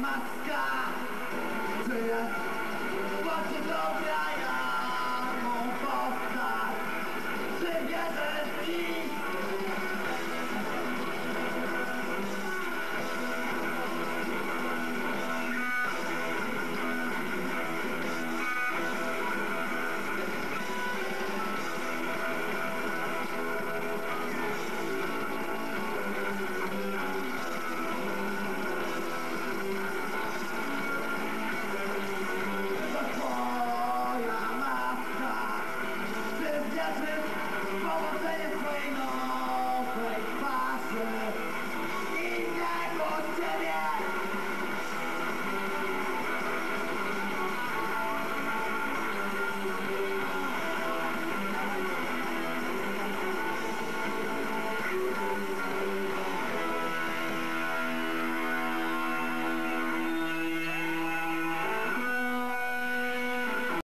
matka czy jest właśnie dobra ja Mą postać Czy wierzysz? enthusiasm, but we're